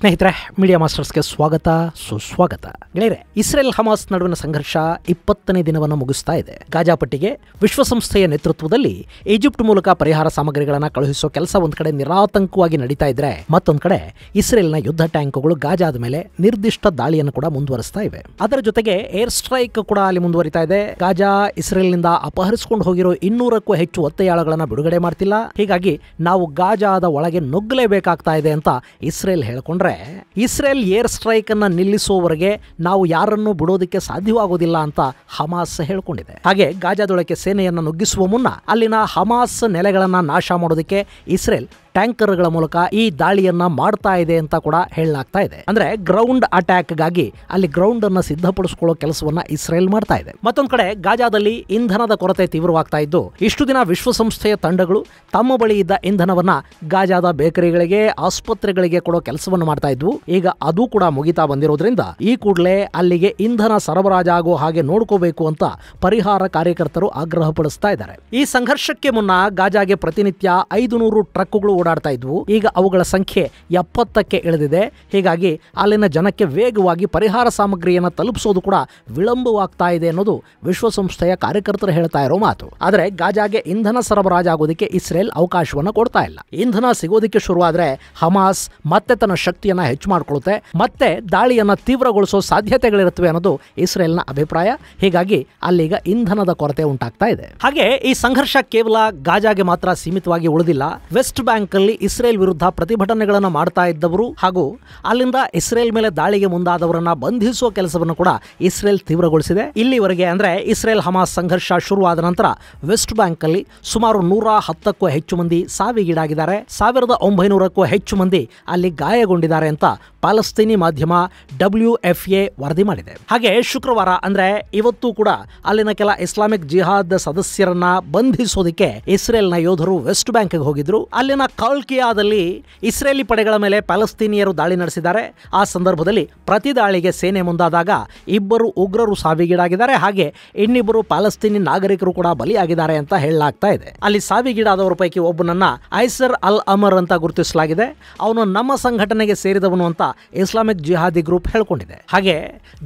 ಸ್ನೇಹಿತರೆ ಮೀಡಿಯಾ ಮಾಸ್ಟರ್ಸ್ಗೆ ಸ್ವಾಗತ, ಸುಸ್ವಾಗತ. ಗೆಳೆಯರೆ, ಇಸ್ರೇಲ್ ಹಮಾಸ್ ನಡುವಿನ ಸಂಘರ್ಷ ಇಪ್ಪತ್ತನೇ ದಿನವನ್ನು ಮುಗಿಸ್ತಾ ಇದೆ. ಗಾಜಾಪಟ್ಟಿಗೆ ವಿಶ್ವಸಂಸ್ಥೆಯ ನೇತೃತ್ವದಲ್ಲಿ ಈಜಿಪ್ಟ್ ಮೂಲಕ ಪರಿಹಾರ ಸಾಮಗ್ರಿಗಳನ್ನು ಕಳುಹಿಸೋ ಕೆಲಸ ಒಂದ್ ಕಡೆ ನಿರಾತಂಕವಾಗಿ ನಡೀತಾ ಇದ್ರೆ, ಮತ್ತೊಂದು ಕಡೆ ಇಸ್ರೇಲ್ನ ಯುದ್ಧ ಟ್ಯಾಂಕ್ಗಳು ಗಾಜಾದ ಮೇಲೆ ನಿರ್ದಿಷ್ಟ ದಾಳಿಯನ್ನು ಕೂಡ ಮುಂದುವರಿಸ್ತಾ ಇವೆ. ಅದರ ಜೊತೆಗೆ ಏರ್ ಸ್ಟ್ರೈಕ್ ಕೂಡ ಅಲ್ಲಿ ಮುಂದುವರಿತಾ ಇದೆ. ಗಾಜಾ ಇಸ್ರೇಲ್ನಿಂದ ಅಪಹರಿಸಿಕೊಂಡು ಹೋಗಿರೋ ಇನ್ನೂರಕ್ಕೂ ಹೆಚ್ಚು ಒತ್ತೆಯಾಳಗಳನ್ನು ಬಿಡುಗಡೆ ಮಾಡ್ತಿಲ್ಲ. ಹೀಗಾಗಿ ನಾವು ಗಾಜಾದ ಒಳಗೆ ನುಗ್ಗಲೇಬೇಕಾಗ್ತಾ ಇದೆ ಅಂತ ಇಸ್ರೇಲ್ ಹೇಳ್ಕೊಂಡ್ರೆ ಇಸ್ರೇಲ್ ಏರ್ ಸ್ಟ್ರೈಕನ್ನು ನಿಲ್ಲಿಸುವವರೆಗೆ ನಾವು ಯಾರನ್ನು ಬಿಡೋದಕ್ಕೆ ಸಾಧ್ಯವಾಗೋದಿಲ್ಲ ಅಂತ ಹಮಾಸ್ ಹೇಳಿಕೊಂಡಿದೆ. ಹಾಗೆ ಗಾಜಾದೊಳಕ್ಕೆ ಸೇನೆಯನ್ನು ನುಗ್ಗಿಸುವ ಮುನ್ನ ಅಲ್ಲಿನ ಹಮಾಸ್ ನೆಲೆಗಳನ್ನು ನಾಶ ಮಾಡೋದಕ್ಕೆ ಇಸ್ರೇಲ್ ಟ್ಯಾಂಕರ್ಗಳ ಮೂಲಕ ಈ ದಾಳಿಯನ್ನ ಮಾಡ್ತಾ ಇದೆ ಅಂತ ಕೂಡ ಹೇಳಲಾಗ್ತಾ ಇದೆ. ಅಂದ್ರೆ ಗ್ರೌಂಡ್ ಅಟ್ಯಾಕ್ಗಾಗಿ ಅಲ್ಲಿ ಗ್ರೌಂಡ್ ಅನ್ನ ಸಿದ್ಧಪಡಿಸಿಕೊಳ್ಳೋ ಕೆಲಸವನ್ನ ಇಸ್ರೇಲ್ ಮಾಡ್ತಾ ಇದೆ. ಮತ್ತೊಂದು ಕಡೆ ಗಾಜಾದಲ್ಲಿ ಇಂಧನದ ಕೊರತೆ ತೀವ್ರವಾಗ್ತಾ ಇದ್ದು, ಇಷ್ಟು ದಿನ ವಿಶ್ವಸಂಸ್ಥೆಯ ತಂಡಗಳು ತಮ್ಮ ಬಳಿ ಇದ್ದ ಇಂಧನವನ್ನ ಗಾಜಾದ ಬೇಕರಿಗಳಿಗೆ, ಆಸ್ಪತ್ರೆಗಳಿಗೆ ಕೊಡೋ ಕೆಲಸವನ್ನು ಮಾಡ್ತಾ ಇದ್ವು. ಈಗ ಅದು ಕೂಡ ಮುಗಿತಾ ಬಂದಿರೋದ್ರಿಂದ ಈ ಕೂಡಲೇ ಅಲ್ಲಿಗೆ ಇಂಧನ ಸರಬರಾಜಾಗೋ ಹಾಗೆ ನೋಡ್ಕೋಬೇಕು ಅಂತ ಪರಿಹಾರ ಕಾರ್ಯಕರ್ತರು ಆಗ್ರಹ ಪಡಿಸ್ತಾ ಇದ್ದಾರೆ. ಈ ಸಂಘರ್ಷಕ್ಕೆ ಮುನ್ನ ಗಾಜಾಗೆ ಪ್ರತಿನಿತ್ಯ ಐದು ನೂರು ಟ್ರಕ್ಗಳು ಓಡಾಡ್ತಾ ಇದ್ವು. ಈಗ ಅವುಗಳ ಸಂಖ್ಯೆ ಎಪ್ಪತ್ತಕ್ಕೆ ಇಳಿದಿದೆ. ಹೀಗಾಗಿ ಅಲ್ಲಿನ ಜನಕ್ಕೆ ವೇಗವಾಗಿ ಪರಿಹಾರ ಸಾಮಗ್ರಿಯನ್ನು ತಲುಪಿಸೋದು ಕೂಡ ವಿಳಂಬವಾಗ್ತಾ ಇದೆ ಅನ್ನೋದು ವಿಶ್ವಸಂಸ್ಥೆಯ ಕಾರ್ಯಕರ್ತರು ಹೇಳ್ತಾ ಇರೋ ಮಾತು. ಆದರೆ ಗಾಜಾಗೆ ಇಂಧನ ಸರಬರಾಜಾಗೋದಕ್ಕೆ ಇಸ್ರೇಲ್ ಅವಕಾಶವನ್ನು ಕೊಡ್ತಾ ಇಲ್ಲ. ಇಂಧನ ಸಿಗೋದಕ್ಕೆ ಶುರುವಾದ್ರೆ ಹಮಾಸ್ ಮತ್ತೆ ತನ್ನ ಶಕ್ತಿಯನ್ನ ಹೆಚ್ಚು ಮಾಡಿಕೊಳ್ಳುತ್ತೆ ಮತ್ತೆ ದಾಳಿಯನ್ನ ತೀವ್ರಗೊಳಿಸೋ ಸಾಧ್ಯತೆಗಳಿರುತ್ತವೆ ಅನ್ನೋದು ಇಸ್ರೇಲ್ನ ಅಭಿಪ್ರಾಯ. ಹೀಗಾಗಿ ಅಲ್ಲೀಗ ಇಂಧನದ ಕೊರತೆ ಉಂಟಾಗ್ತಾ ಇದೆ. ಹಾಗೆ ಈ ಸಂಘರ್ಷ ಕೇವಲ ಗಾಜಾಗೆ ಮಾತ್ರ ಸೀಮಿತವಾಗಿ ಉಳಿದಿಲ್ಲ. ವೆಸ್ಟ್ ಬ್ಯಾಂಕ್ ಅಲ್ಲಿ ಇಸ್ರೇಲ್ ವಿರುದ್ಧ ಪ್ರತಿಭಟನೆಗಳನ್ನು ಮಾಡ್ತಾ ಇದ್ದವರು ಹಾಗೂ ಅಲ್ಲಿಂದ ಇಸ್ರೇಲ್ ಮೇಲೆ ದಾಳಿಗೆ ಮುಂದಾದವರನ್ನ ಬಂಧಿಸುವ ಕೆಲಸವನ್ನು ಕೂಡ ಇಸ್ರೇಲ್ ತೀವ್ರಗೊಳಿಸಿದೆ. ಇಲ್ಲಿವರೆಗೆ ಅಂದ್ರೆ ಇಸ್ರೇಲ್ ಹಮಾಸ್ ಸಂಘರ್ಷ ಶುರುವಾದ ನಂತರ ವೆಸ್ಟ್ ಬ್ಯಾಂಕ್ ಅಲ್ಲಿ ಸುಮಾರು ನೂರ ಹತ್ತಕ್ಕೂ ಹೆಚ್ಚು ಮಂದಿ ಸಾವಿಗೀಡಾಗಿದ್ದಾರೆ. ಸಾವಿರದ ಒಂಬೈನೂರಕ್ಕೂ ಹೆಚ್ಚು ಮಂದಿ ಅಲ್ಲಿ ಗಾಯಗೊಂಡಿದ್ದಾರೆ ಅಂತ ಪಾಲಸ್ತೀನಿ ಮಾಧ್ಯಮ ಡಬ್ಲ್ಯೂ ಎಫ್ ಎ ವರದಿ ಮಾಡಿದೆ. ಹಾಗೆ ಶುಕ್ರವಾರ ಅಂದ್ರೆ ಇವತ್ತು ಕೂಡ ಅಲ್ಲಿನ ಕೆಲ ಇಸ್ಲಾಮಿಕ್ ಜಿಹಾದ್ ಸದಸ್ಯರನ್ನ ಬಂಧಿಸೋದಕ್ಕೆ ಇಸ್ರೇಲ್ನ ಯೋಧರು ವೆಸ್ಟ್ ಬ್ಯಾಂಕ್ಗೆ ಹೋಗಿದ್ರು. ಅಲ್ಲಿನ ಕೌಲ್ಕಿಯಾದಲ್ಲಿ ಇಸ್ರೇಲಿ ಪಡೆಗಳ ಮೇಲೆ ಪ್ಯಾಲಸ್ತೀನಿಯರು ದಾಳಿ ನಡೆಸಿದ್ದಾರೆ. ಆ ಸಂದರ್ಭದಲ್ಲಿ ಪ್ರತಿ ದಾಳಿಗೆ ಸೇನೆ ಮುಂದಾದಾಗ ಇಬ್ಬರು ಉಗ್ರರು ಸಾವಿಗೀಡಾಗಿದ್ದಾರೆ. ಹಾಗೆ ಇನ್ನಿಬ್ಬರು ಪ್ಯಾಲಸ್ತೀನಿ ನಾಗರಿಕರು ಕೂಡ ಬಲಿಯಾಗಿದ್ದಾರೆ ಅಂತ ಹೇಳಲಾಗ್ತಾ ಇದೆ. ಅಲ್ಲಿ ಸಾವಿಗೀಡಾದವರ ಪೈಕಿ ಒಬ್ಬನನ್ನ ಐಸರ್ ಅಲ್ ಅಮರ್ ಅಂತ ಗುರುತಿಸಲಾಗಿದೆ. ಅವನು ನಮ್ಮ ಸಂಘಟನೆಗೆ ಸೇರಿದವನು ಅಂತ ಇಸ್ಲಾಮಿಕ್ ಜಿಹಾದಿ ಗ್ರೂಪ್ ಹೇಳ್ಕೊಂಡಿದೆ. ಹಾಗೆ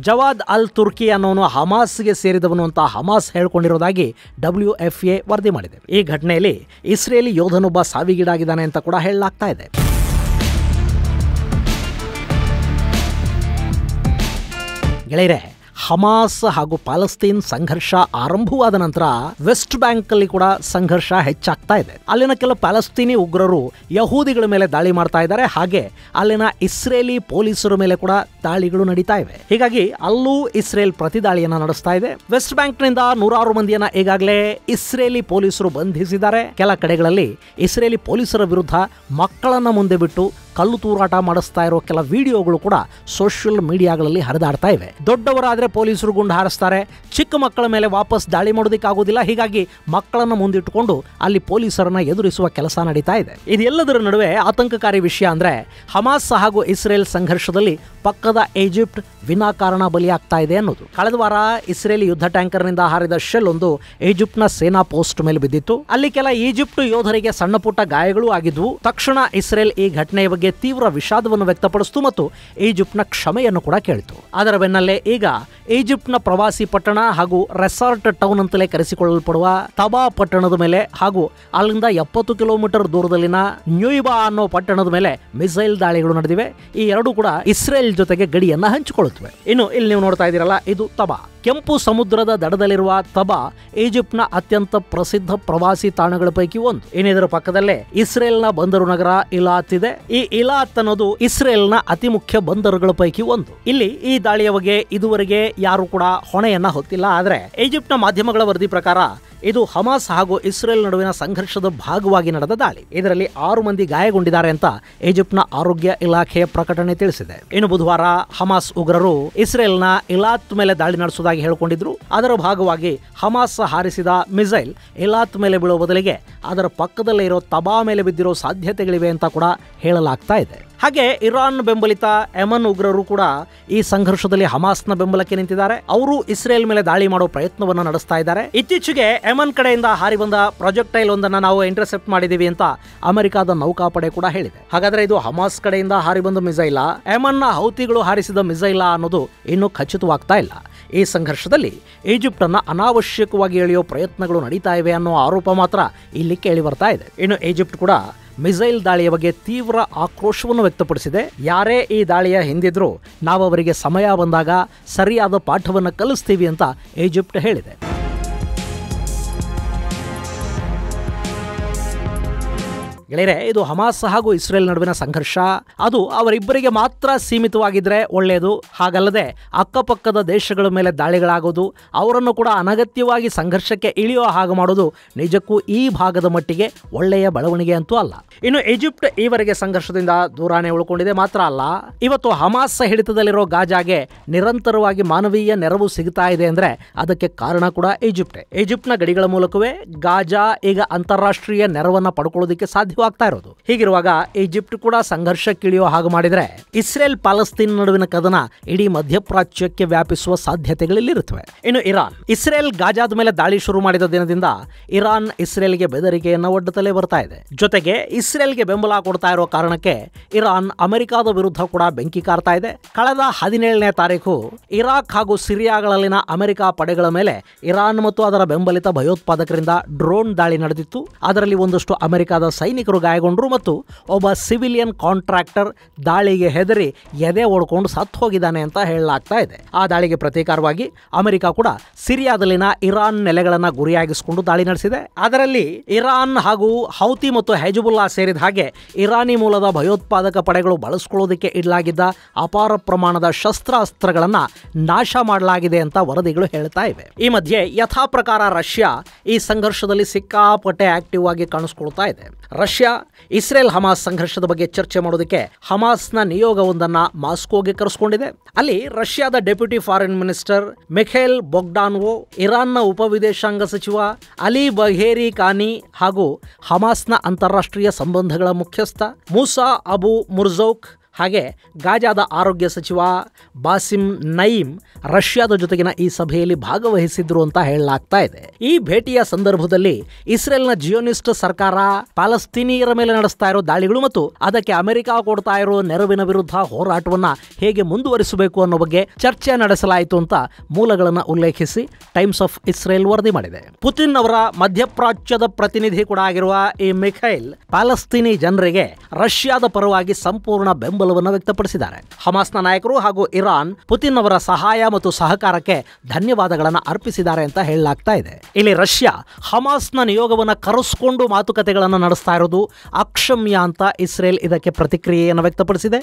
ಜವಾದ್ ಅಲ್ ತುರ್ಕಿ ಅನ್ನೋನು ಹಮಾಸ್ಗೆ ಸೇರಿದವನು ಅಂತ ಹಮಾಸ್ ಹೇಳ್ಕೊಂಡಿರೋದಾಗಿ ಡಬ್ಲ್ಯೂ ಎಫ್ ಎ ವರದಿ ಮಾಡಿದೆ. ಈ ಘಟನೆಯಲ್ಲಿ ಇಸ್ರೇಲಿ ಯೋಧನೊಬ್ಬ ಸಾವಿಗೀಡಾಗಿದ್ದಾನೆ ಅಂತ ಕೂಡ ಹೇಳಲಾಗ್ತಾ ಇದೆ. ಗೆಳೆಯರೆ ಹಮಾಸ್ ಹಾಗೂ ಪ್ಯಾಲೆಸ್ತೀನ್ ಸಂಘರ್ಷ ಆರಂಭವಾದ ನಂತರ ವೆಸ್ಟ್ ಬ್ಯಾಂಕ್ ಅಲ್ಲಿ ಕೂಡ ಸಂಘರ್ಷ ಹೆಚ್ಚಾಗ್ತಾ ಇದೆ. ಅಲ್ಲಿನ ಕೆಲ ಪ್ಯಾಲಸ್ತೀನಿ ಉಗ್ರರು ಯಹೂದಿಗಳ ಮೇಲೆ ದಾಳಿ ಮಾಡ್ತಾ ಇದ್ದಾರೆ. ಹಾಗೆ ಅಲ್ಲಿನ ಇಸ್ರೇಲಿ ಪೊಲೀಸರ ಮೇಲೆ ಕೂಡ ದಾಳಿಗಳು ನಡೀತಾ ಇವೆ. ಹೀಗಾಗಿ ಅಲ್ಲೂ ಇಸ್ರೇಲ್ ಪ್ರತಿದಾಳಿಯನ್ನ ನಡೆಸ್ತಾ ಇದೆ. ವೆಸ್ಟ್ ಬ್ಯಾಂಕ್ನಿಂದ ನೂರಾರು ಮಂದಿಯನ್ನ ಈಗಾಗಲೇ ಇಸ್ರೇಲಿ ಪೊಲೀಸರು ಬಂಧಿಸಿದ್ದಾರೆ. ಕೆಲ ಕಡೆಗಳಲ್ಲಿ ಇಸ್ರೇಲಿ ಪೊಲೀಸರ ವಿರುದ್ಧ ಮಕ್ಕಳನ್ನ ಮುಂದೆ ಬಿಟ್ಟು ಕಲ್ಲು ತೂರಾಟ ಮಾಡಿಸ್ತಾ ಇರೋ ಕೆಲ ವಿಡಿಯೋಗಳು ಕೂಡ ಸೋಷಿಯಲ್ ಮೀಡಿಯಾಗಳಲ್ಲಿ ಹರಿದಾಡ್ತಾ ಇವೆ. ದೊಡ್ಡವರಾದ್ರೆ ಪೊಲೀಸರು ಗುಂಡು ಹಾರಿಸ್ತಾರೆ, ಚಿಕ್ಕ ಮಕ್ಕಳ ಮೇಲೆ ವಾಪಸ್ ದಾಳಿ ಮಾಡೋದಕ್ಕಾಗೋದಿಲ್ಲ, ಹೀಗಾಗಿ ಮಕ್ಕಳನ್ನು ಮುಂದಿಟ್ಟುಕೊಂಡು ಅಲ್ಲಿ ಪೊಲೀಸರನ್ನ ಎದುರಿಸುವ ಕೆಲಸ ನಡೀತಾ ಇದೆ. ಇದೆಲ್ಲದರ ನಡುವೆ ಆತಂಕಕಾರಿ ವಿಷಯ ಅಂದ್ರೆ ಹಮಾಸ್ ಹಾಗೂ ಇಸ್ರೇಲ್ ಸಂಘರ್ಷದಲ್ಲಿ ಪಕ್ಕದ ಈಜಿಪ್ಟ್ ವಿನಾಕಾರಣ ಬಲಿಯಾಗ್ತಾ ಇದೆ ಅನ್ನೋದು. ಕಳೆದ ವಾರ ಇಸ್ರೇಲಿ ಯುದ್ಧ ಟ್ಯಾಂಕರ್ನಿಂದ ಹಾರಿದ ಶೆಲ್ ಒಂದು ಈಜಿಪ್ಟ್ನ ಸೇನಾ ಪೋಸ್ಟ್ ಮೇಲೆ ಬಿದ್ದಿತ್ತು. ಅಲ್ಲಿ ಕೆಲ ಈಜಿಪ್ಟ್ ಯೋಧರಿಗೆ ಸಣ್ಣ ಪುಟ್ಟ ಗಾಯಗಳು ಆಗಿದ್ವು. ತಕ್ಷಣ ಇಸ್ರೇಲ್ ಈ ಘಟನೆಯ ಬಗ್ಗೆ ತೀವ್ರ ವಿಷಾದವನ್ನು ವ್ಯಕ್ತಪಡಿಸಿತು ಮತ್ತು ಈಜಿಪ್ಟ್ನ ಕ್ಷಮೆಯನ್ನು ಕೂಡ ಕೇಳಿತು. ಅದರ ಬೆನ್ನಲ್ಲೇ ಈಗ ಈಜಿಪ್ಟ್ನ ಪ್ರವಾಸಿ ಪಟ್ಟಣ ಹಾಗೂ ರೆಸಾರ್ಟ್ ಟೌನ್ ಅಂತಲೇ ಕರೆಸಿಕೊಳ್ಳಲ್ಪಡುವ ತಬಾ ಪಟ್ಟಣದ ಮೇಲೆ ಹಾಗೂ ಅಲ್ಲಿಂದ ಎಪ್ಪತ್ತು ಕಿಲೋಮೀಟರ್ ದೂರದಲ್ಲಿನ ನ್ಯೂಯಿಬಾ ಅನ್ನೋ ಪಟ್ಟಣದ ಮೇಲೆ ಮಿಸೈಲ್ ದಾಳಿಗಳು ನಡೆದಿವೆ. ಈ ಎರಡು ಕೂಡ ಇಸ್ರೇಲ್ ಜೊತೆಗೆ ಗಡಿಯನ್ನ ಹಂಚಿಕೊಳ್ಳುತ್ತವೆ. ಇನ್ನು ಇಲ್ಲಿ ನೀವು ನೋಡ್ತಾ ಇದ್ದೀರಲ್ಲ, ಇದು ತಬಾ. ಕೆಂಪು ಸಮುದ್ರದ ದಡದಲ್ಲಿರುವ ತಬಾ ಈಜಿಪ್ಟ್ನ ಅತ್ಯಂತ ಪ್ರಸಿದ್ಧ ಪ್ರವಾಸಿ ತಾಣಗಳ ಪೈಕಿ ಒಂದು. ಏನಿದ್ರ ಪಕ್ಕದಲ್ಲೇ ಇಸ್ರೇಲ್ನ ಬಂದರು ನಗರ ಇಲಾತ್ ಇದೆ. ಈ ಇಲಾತ್ ಅನ್ನೋದು ಇಸ್ರೇಲ್ನ ಅತಿ ಮುಖ್ಯ ಬಂದರುಗಳ ಪೈಕಿ ಒಂದು. ಇಲ್ಲಿ ಈ ದಾಳಿಯ ಬಗ್ಗೆ ಇದುವರೆಗೆ ಯಾರು ಕೂಡ ಹೊಣೆಯನ್ನ ಹೊತ್ತಿಲ್ಲ. ಆದರೆ ಈಜಿಪ್ಟ್ನ ಮಾಧ್ಯಮಗಳ ವರದಿ ಪ್ರಕಾರ ಇದು ಹಮಾಸ್ ಹಾಗೂ ಇಸ್ರೇಲ್ ನಡುವಿನ ಸಂಘರ್ಷದ ಭಾಗವಾಗಿ ನಡೆದ ದಾಳಿ. ಇದರಲ್ಲಿ ಆರು ಮಂದಿ ಗಾಯಗೊಂಡಿದ್ದಾರೆ ಅಂತ ಈಜಿಪ್ಟ್ನ ಆರೋಗ್ಯ ಇಲಾಖೆಯ ಪ್ರಕಟಣೆ ತಿಳಿಸಿದೆ. ಇನ್ನು ಬುಧವಾರ ಹಮಾಸ್ ಉಗ್ರರು ಇಸ್ರೇಲ್ನ ಇಲಾತ್ ಮೇಲೆ ದಾಳಿ ನಡೆಸುವುದಾಗಿ ಹೇಳಿಕೊಂಡಿದ್ರು. ಅದರ ಭಾಗವಾಗಿ ಹಮಾಸ್ ಹಾರಿಸಿದ ಮಿಸೈಲ್ ಇಲಾತ್ ಮೇಲೆ ಬೀಳುವ ಬದಲಿಗೆ ಅದರ ಪಕ್ಕದಲ್ಲೇ ಇರೋ ತಬಾ ಮೇಲೆ ಬಿದ್ದಿರೋ ಸಾಧ್ಯತೆಗಳಿವೆ ಅಂತ ಕೂಡ ಹೇಳಲಾಗ್ತಾ ಇದೆ. ಹಾಗೆ ಇರಾನ್ ಬೆಂಬಲಿತ ಯಮನ್ ಉಗ್ರರು ಕೂಡ ಈ ಸಂಘರ್ಷದಲ್ಲಿ ಹಮಾಸ್ನ ಬೆಂಬಲಕ್ಕೆ ನಿಂತಿದ್ದಾರೆ. ಅವರು ಇಸ್ರೇಲ್ ಮೇಲೆ ದಾಳಿ ಮಾಡುವ ಪ್ರಯತ್ನವನ್ನು ನಡೆಸ್ತಾ ಇದ್ದಾರೆ. ಇತ್ತೀಚೆಗೆ ಯಮನ್ ಕಡೆಯಿಂದ ಹಾರಿ ಬಂದ ಪ್ರಾಜೆಕ್ಟೈಲ್ ಒಂದನ್ನು ನಾವು ಇಂಟರ್ಸೆಪ್ಟ್ ಮಾಡಿದೀವಿ ಅಂತ ಅಮೆರಿಕಾದ ನೌಕಾಪಡೆ ಕೂಡ ಹೇಳಿದೆ. ಹಾಗಾದ್ರೆ ಇದು ಹಮಾಸ್ ಕಡೆಯಿಂದ ಹಾರಿ ಬಂದ ಮಿಸೈಲ ಹೌತಿಗಳು ಹಾರಿಸಿದ ಮಿಸೈಲ ಅನ್ನೋದು ಇನ್ನೂ ಖಚಿತವಾಗ್ತಾ ಇಲ್ಲ. ಈ ಸಂಘರ್ಷದಲ್ಲಿ ಈಜಿಪ್ಟ್ ಅನ್ನ ಅನಾವಶ್ಯಕವಾಗಿ ಎಳೆಯೋ ಪ್ರಯತ್ನಗಳು ನಡೀತಾ ಇವೆ ಅನ್ನೋ ಆರೋಪ ಮಾತ್ರ ಇಲ್ಲಿ ಕೇಳಿ ಬರ್ತಾ ಇದೆ. ಇನ್ನು ಈಜಿಪ್ಟ್ ಕೂಡ ಮಿಸೈಲ್ ದಾಳಿಯ ಬಗ್ಗೆ ತೀವ್ರ ಆಕ್ರೋಶವನ್ನು ವ್ಯಕ್ತಪಡಿಸಿದೆ. ಯಾರೇ ಈ ದಾಳಿಯ ಹಿಂದಿದ್ರೂ ನಾವು ಅವರಿಗೆ ಸಮಯ ಬಂದಾಗ ಸರಿಯಾದ ಪಾಠವನ್ನು ಕಲಿಸ್ತೀವಿ ಅಂತ ಈಜಿಪ್ಟ್ ಹೇಳಿದೆ. ಗೆಳೆಯರೆ, ಇದು ಹಮಾಸ್ ಹಾಗೂ ಇಸ್ರೇಲ್ ನಡುವಿನ ಸಂಘರ್ಷ. ಅದು ಅವರಿಬ್ಬರಿಗೆ ಮಾತ್ರ ಸೀಮಿತವಾಗಿದ್ರೆ ಒಳ್ಳೆಯದು. ಹಾಗಲ್ಲದೆ ಅಕ್ಕಪಕ್ಕದ ದೇಶಗಳ ಮೇಲೆ ದಾಳಿಗಳಾಗೋದು, ಅವರನ್ನು ಕೂಡ ಅನಗತ್ಯವಾಗಿ ಸಂಘರ್ಷಕ್ಕೆ ಇಳಿಯೋ ಹಾಗೆ ಮಾಡೋದು ನಿಜಕ್ಕೂ ಈ ಭಾಗದ ಮಟ್ಟಿಗೆ ಒಳ್ಳೆಯ ಬೆಳವಣಿಗೆ ಅಂತೂ ಅಲ್ಲ. ಇನ್ನು ಈಜಿಪ್ಟ್ ಈವರೆಗೆ ಸಂಘರ್ಷದಿಂದ ದೂರಾನೇ ಉಳ್ಕೊಂಡಿದೆ ಮಾತ್ರ ಅಲ್ಲ. ಇವತ್ತು ಹಮಾಸ್ ಹಿಡಿತದಲ್ಲಿರೋ ಗಾಜಾಗೆ ನಿರಂತರವಾಗಿ ಮಾನವೀಯ ನೆರವು ಸಿಗ್ತಾ ಇದೆ ಅಂದ್ರೆ ಅದಕ್ಕೆ ಕಾರಣ ಕೂಡ ಈಜಿಪ್ಟ್. ಈಜಿಪ್ಟ್ನ ಗಡಿಗಳ ಮೂಲಕವೇ ಗಾಜಾ ಈಗ ಅಂತಾರಾಷ್ಟ್ರೀಯ ನೆರವನ್ನ ಪಡ್ಕೊಳ್ಳೋದಕ್ಕೆ ಸಾಧ್ಯವಾಗ್ತಾ ಇರೋದು. ಹೀಗಿರುವಾಗ ಈಜಿಪ್ಟ್ ಕೂಡ ಸಂಘರ್ಷಕ್ಕಿಳಿಯೋ ಹಾಗೆ ಮಾಡಿದ್ರೆ ಇಸ್ರೇಲ್ ಪಾಲಸ್ತೀನ್ ನಡುವಿನ ಕದನ ಇಡೀ ಮಧ್ಯಪ್ರಾಚ್ಯಕ್ಕೆ ವ್ಯಾಪಿಸುವ ಸಾಧ್ಯತೆಗಳಿಲ್ಲಿರುತ್ತವೆ. ಇನ್ನು ಇರಾನ್. ಇಸ್ರೇಲ್ ಗಾಜಾದ ಮೇಲೆ ದಾಳಿ ಶುರು ಮಾಡಿದ ದಿನದಿಂದ ಇರಾನ್ ಇಸ್ರೇಲ್ಗೆ ಬೆದರಿಕೆಯನ್ನು ಒಡ್ಡುತ್ತಲೇ ಬರ್ತಾ ಇದೆ. ಜೊತೆಗೆ ಇಸ್ರೇಲ್ಗೆ ಬೆಂಬಲ ಕೊಡ್ತಾ ಇರೋ ಕಾರಣಕ್ಕೆ ಇರಾನ್ ಅಮೆರಿಕಾದ ವಿರುದ್ಧ ಕೂಡ ಬೆಂಕಿ ಕಾರ್ತಾ ಇದೆ. ಕಳೆದ ಹದಿನೇಳನೇ ತಾರೀಕು ಇರಾಕ್ ಹಾಗೂ ಸಿರಿಯಾಗಳಲ್ಲಿನ ಅಮೆರಿಕ ಪಡೆಗಳ ಮೇಲೆ ಇರಾನ್ ಮತ್ತು ಅದರ ಬೆಂಬಲಿತ ಭಯೋತ್ಪಾದಕರಿಂದ ಡ್ರೋನ್ ದಾಳಿ ನಡೆದಿತ್ತು. ಅದರಲ್ಲಿ ಒಂದಷ್ಟು ಅಮೆರಿಕದ ಸೈನಿಕರು ಗಾಯಗೊಂಡರು ಮತ್ತು ಒಬ್ಬ ಸಿವಿಲಿಯನ್ ಕಾಂಟ್ರಾಕ್ಟರ್ ದಾಳಿಗೆ ಹೆದರಿ ಎದೆ ಓಡ್ಕೊಂಡು ಸತ್ತು ಹೋಗಿದ್ದಾನೆ ಅಂತ ಹೇಳಲಾಗ್ತಾ ಇದೆ. ಆ ದಾಳಿಗೆ ಪ್ರತೀಕಾರವಾಗಿ ಅಮೆರಿಕ ಕೂಡ ಸಿರಿಯಾದಲ್ಲಿನ ಇರಾನ್ ನೆಲೆಗಳನ್ನು ಗುರಿಯಾಗಿಸಿಕೊಂಡು ದಾಳಿ ನಡೆಸಿದೆ. ಅದರಲ್ಲಿ ಇರಾನ್ ಹಾಗೂ ಹೌತಿ ಮತ್ತು ಹೆಜುಬುಲ್ಲಾ ಸೇರಿದ ಹಾಗೆ ಇರಾನಿ ಮೂಲದ ಭಯೋತ್ಪಾದಕ ಪಡೆಗಳು ಬಳಸ್ಕೊಳ್ಳೋದಕ್ಕೆ ಇಡಲಾಗಿದ್ದ ಅಪಾರ ಪ್ರಮಾಣದ ಶಸ್ತ್ರಾಸ್ತ್ರಗಳನ್ನ ನಾಶ ಮಾಡಲಾಗಿದೆ ಅಂತ ವರದಿಗಳು ಹೇಳ್ತಾ ಇವೆ. ಈ ಮಧ್ಯೆ ಯಥಾ ಪ್ರಕಾರ ರಷ್ಯಾ ಈ ಸಂಘರ್ಷದಲ್ಲಿ ಸಿಕ್ಕಾಪಟ್ಟೆ ಆಕ್ಟಿವ್ ಆಗಿ ಕಾಣಿಸ್ಕೊಳ್ತಾ ಇದೆ. ಇಸ್ರೇಲ್ ಹಮಾಸ್ ಸಂಘರ್ಷದ ಬಗ್ಗೆ ಚರ್ಚೆ ಮಾಡೋದಕ್ಕೆ ಹಮಾಸ್ನ ನಿಯೋಗವೊಂದನ್ನು ಮಾಸ್ಕೋಗೆ ಕರೆಸ್ಕೊಂಡಿದೆ. ಅಲ್ಲಿ ರಷ್ಯಾದ deputy foreign minister Mikhail Bogdanov, ಇರಾನ್ನ ಉಪವಿದೇಶಾಂಗ ಸಚಿವ ಅಲಿ ಬಹೇರಿ ಖಾನಿ ಹಾಗೂ ಹಮಾಸ್ನ ಅಂತಾರಾಷ್ಟ್ರೀಯ ಸಂಬಂಧಗಳ ಮುಖ್ಯಸ್ಥ ಮೂಸಾ ಅಬು ಮುರ್ಜೌಕ್ ಹಾಗೆ ಗಾಜಾದ ಆರೋಗ್ಯ ಸಚಿವ ಬಾಸಿಂ ನಯೀಮ್ ರಷ್ಯಾದ ಜೊತೆಗಿನ ಈ ಸಭೆಯಲ್ಲಿ ಭಾಗವಹಿಸಿದ್ರು ಅಂತ ಹೇಳಲಾಗ್ತಾ ಇದೆ. ಈ ಭೇಟಿಯ ಸಂದರ್ಭದಲ್ಲಿ ಇಸ್ರೇಲ್ನ ಜಿಯೋನಿಸ್ಟ್ ಸರ್ಕಾರ ಪ್ಯಾಲಸ್ತೀನಿಯರ ಮೇಲೆ ನಡೆಸ್ತಾ ಇರೋ ದಾಳಿಗಳು ಮತ್ತು ಅದಕ್ಕೆ ಅಮೆರಿಕ ಕೊಡ್ತಾ ಇರೋ ನೆರವಿನ ವಿರುದ್ಧ ಹೋರಾಟವನ್ನ ಹೇಗೆ ಮುಂದುವರಿಸಬೇಕು ಅನ್ನೋ ಬಗ್ಗೆ ಚರ್ಚೆ ನಡೆಸಲಾಯಿತು ಅಂತ ಮೂಲಗಳನ್ನು ಉಲ್ಲೇಖಿಸಿ ಟೈಮ್ಸ್ ಆಫ್ ಇಸ್ರೇಲ್ ವರದಿ ಮಾಡಿದೆ. ಪುತಿನ್ ಅವರ ಮಧ್ಯಪ್ರಾಚ್ಯದ ಪ್ರತಿನಿಧಿ ಕೂಡ ಆಗಿರುವ ಈ ಮಿಖೈಲ್ ಪ್ಯಾಲಸ್ತೀನಿ ಜನರಿಗೆ ರಷ್ಯಾದ ಪರವಾಗಿ ಸಂಪೂರ್ಣ ಬೆಂಬಲವನ್ನು ವ್ಯಕ್ತಪಡಿಸಿದ್ದಾರೆ. ಹಮಾಸ್ನ ನಾಯಕರು ಹಾಗೂ ಇರಾನ್ ಪುತಿನ್ ಅವರ ಸಹಾಯ ಮತ್ತು ಸಹಕಾರಕ್ಕೆ ಧನ್ಯವಾದಗಳನ್ನು ಅರ್ಪಿಸಿದ್ದಾರೆ ಅಂತ ಹೇಳಲಾಗ್ತಾ ಇದೆ. ಇಲ್ಲಿ ರಷ್ಯಾ ಹಮಾಸ್ನ ನಿಯೋಗವನ್ನು ಕರೆಸ್ಕೊಂಡು ಮಾತುಕತೆಗಳನ್ನು ನಡೆಸ್ತಾ ಇರೋದು ಅಕ್ಷಮ್ಯ ಅಂತ ಇಸ್ರೇಲ್ ಇದಕ್ಕೆ ಪ್ರತಿಕ್ರಿಯೆಯನ್ನು ವ್ಯಕ್ತಪಡಿಸಿದೆ.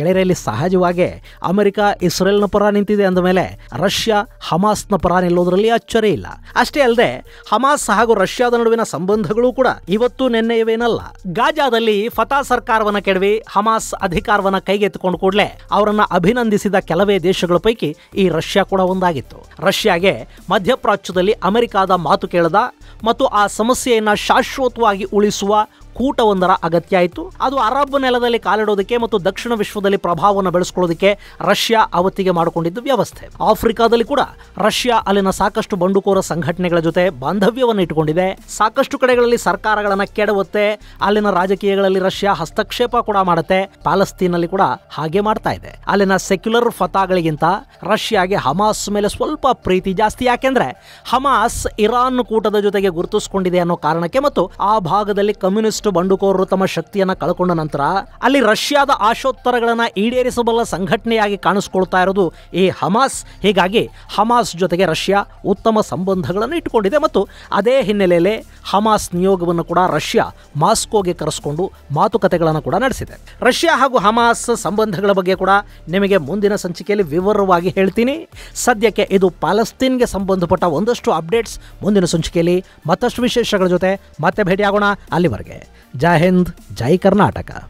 ಗೆಳೆಯರಲ್ಲಿ ಸಹಜವಾಗಿ ಅಮೆರಿಕ ಇಸ್ರೇಲ್ನ ಪರ ನಿಂತಿದೆ ಅಂದ ಮೇಲೆ ರಷ್ಯಾ ಹಮಾಸ್ನ ಪರ ನಿಲ್ಲೋದ್ರಲ್ಲಿ ಅಚ್ಚರಿ ಇಲ್ಲ. ಅಷ್ಟೇ ಅಲ್ಲದೆ ಹಮಾಸ್ ಹಾಗೂ ರಷ್ಯಾದ ನಡುವಿನ ಸಂಬಂಧಗಳು ಕೂಡ ಇವತ್ತು ನಿನ್ನೆಯವೇನಲ್ಲ. ಗಾಜಾದಲ್ಲಿ ಫತಾ ಸರ್ಕಾರವನ್ನ ಕೆಡವಿ ಹಮಾಸ್ ಅಧಿಕಾರವನ್ನ ಕೈಗೆತ್ತಿಕೊಂಡು ಕೂಡಲೇ ಅವರನ್ನ ಅಭಿನಂದಿಸಿದ ಕೆಲವೇ ದೇಶಗಳ ಪೈಕಿ ಈ ರಷ್ಯಾ ಕೂಡ ಒಂದಾಗಿತ್ತು. ರಷ್ಯಾಗೆ ಮಧ್ಯಪ್ರಾಚ್ಯದಲ್ಲಿ ಅಮೆರಿಕಾದ ಮಾತು ಕೇಳದ ಮತ್ತು ಆ ಸಮಸ್ಯೆಯನ್ನು ಶಾಶ್ವತವಾಗಿ ಉಳಿಸುವ ಕೂಟವೊಂದರ ಅಗತ್ಯ ಆಯಿತು. ಅದು ಅರಬ್ ನೆಲದಲ್ಲಿ ಕಾಲಿಡೋದಕ್ಕೆ ಮತ್ತು ದಕ್ಷಿಣ ವಿಶ್ವದಲ್ಲಿ ಪ್ರಭಾವವನ್ನು ಬೆಳೆಸ್ಕೊಳ್ಳೋದಕ್ಕೆ ರಷ್ಯಾ ಅವತ್ತಿಗೆ ಮಾಡಿಕೊಂಡಿದ್ದು ವ್ಯವಸ್ಥೆ. ಆಫ್ರಿಕಾದಲ್ಲಿ ಕೂಡ ರಷ್ಯಾ ಅಲ್ಲಿನ ಸಾಕಷ್ಟು ಬಂಡುಕೋರ ಸಂಘಟನೆಗಳ ಜೊತೆ ಬಾಂಧವ್ಯವನ್ನು ಇಟ್ಟುಕೊಂಡಿದೆ. ಸಾಕಷ್ಟು ಕಡೆಗಳಲ್ಲಿ ಸರ್ಕಾರಗಳನ್ನು ಕೆಡವುತ್ತೆ, ಅಲ್ಲಿನ ರಾಜಕೀಯಗಳಲ್ಲಿ ರಷ್ಯಾ ಹಸ್ತಕ್ಷೇಪ ಕೂಡ ಮಾಡುತ್ತೆ ಪ್ಯಾಲಸ್ತೀನಲ್ಲಿ ಕೂಡ ಹಾಗೆ ಮಾಡ್ತಾ ಇದೆ. ಅಲ್ಲಿನ ಸೆಕ್ಯುಲರ್ ಫತಾಗಳಿಗಿಂತ ರಷ್ಯಾಗೆ ಹಮಾಸ್ ಮೇಲೆ ಸ್ವಲ್ಪ ಪ್ರೀತಿ ಜಾಸ್ತಿ. ಯಾಕೆಂದ್ರೆ ಹಮಾಸ್ ಇರಾನ್ ಕೂಟದ ಜೊತೆಗೆ ಗುರುತಿಸಿಕೊಂಡಿದೆ ಅನ್ನೋ ಕಾರಣಕ್ಕೆ ಮತ್ತು ಆ ಭಾಗದಲ್ಲಿ ಕಮ್ಯುನಿಸ್ಟ್ ಬಂಡುಕೋರರು ತಮ್ಮ ಶಕ್ತಿಯನ್ನ ಕಳ್ಕೊಂಡ ನಂತರ ಅಲ್ಲಿ ರಷ್ಯಾದ ಆಶೋತ್ತರಗಳನ್ನ ಈಡೇರಿಸಬಲ್ಲ ಸಂಘಟನೆಯಾಗಿ ಕಾಣಿಸ್ಕೊಳ್ತಾ ಇರೋದು ಈ ಹಮಾಸ್. ಹೀಗಾಗಿ ಹಮಾಸ್ ಜೊತೆಗೆ ರಷ್ಯಾ ಉತ್ತಮ ಸಂಬಂಧಗಳನ್ನು ಇಟ್ಟುಕೊಂಡಿದೆ ಮತ್ತು ಅದೇ ಹಿನ್ನೆಲೆಯಲ್ಲಿ ಹಮಾಸ್ ನಿಯೋಗವನ್ನು ಕೂಡ ರಷ್ಯಾ ಮಾಸ್ಕೋಗೆ ಕರೆಸ್ಕೊಂಡು ಮಾತುಕತೆಗಳನ್ನು ಕೂಡ ನಡೆಸಿದೆ. ರಷ್ಯಾ ಹಾಗೂ ಹಮಾಸ್ ಸಂಬಂಧಗಳ ಬಗ್ಗೆ ಕೂಡ ನಿಮಗೆ ಮುಂದಿನ ಸಂಚಿಕೆಯಲ್ಲಿ ವಿವರವಾಗಿ ಹೇಳ್ತೀನಿ. ಸದ್ಯಕ್ಕೆ ಇದು ಪ್ಯಾಲೆಸ್ತೀನ್ಗೆ ಸಂಬಂಧಪಟ್ಟ ಒಂದಷ್ಟು ಅಪ್ಡೇಟ್ಸ್. ಮುಂದಿನ ಸಂಚಿಕೆಯಲ್ಲಿ ಮತ್ತಷ್ಟು ವಿಶೇಷಗಳ ಜೊತೆ ಮತ್ತೆ ಭೇಟಿಯಾಗೋಣ. ಅಲ್ಲಿವರೆಗೆ. जय हिंद जय कर्नाटका।